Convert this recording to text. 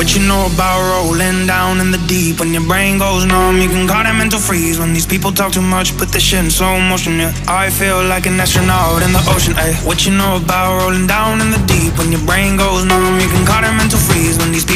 What you know about rolling down in the deep. When your brain goes numb, you can call it mental freeze. When these people talk too much, put the shit in slow motion, yeah. I feel like an astronaut in the ocean, ayy. What you know about rolling down in the deep? When your brain goes numb, you can